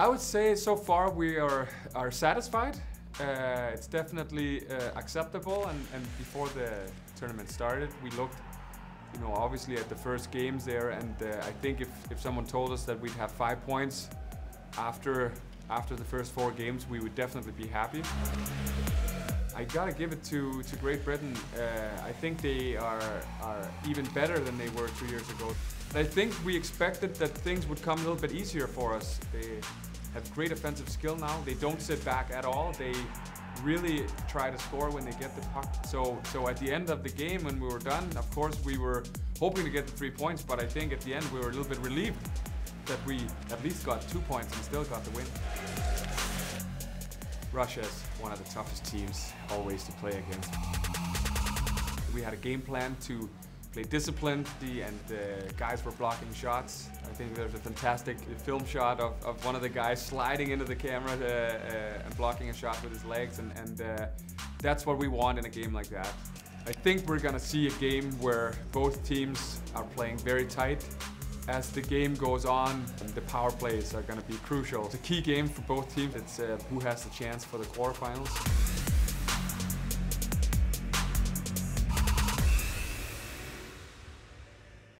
I would say so far we are, are satisfied. Uh, it's definitely uh, acceptable and, and before the tournament started we looked you know obviously at the first games there and uh, I think if, if someone told us that we'd have five points after after the first four games we would definitely be happy. I gotta give it to, to Great Britain. Uh, I think they are, are even better than they were two years ago. I think we expected that things would come a little bit easier for us. They have great offensive skill now. They don't sit back at all. They really try to score when they get the puck. So, so at the end of the game, when we were done, of course, we were hoping to get the three points, but I think at the end we were a little bit relieved that we at least got two points and still got the win. Russia is one of the toughest teams always to play against. We had a game plan to play disciplined and the guys were blocking shots. I think there's a fantastic film shot of, of one of the guys sliding into the camera uh, uh, and blocking a shot with his legs and, and uh, that's what we want in a game like that. I think we're gonna see a game where both teams are playing very tight as the game goes on, the power plays are going to be crucial. It's a key game for both teams. It's uh, who has the chance for the quarterfinals.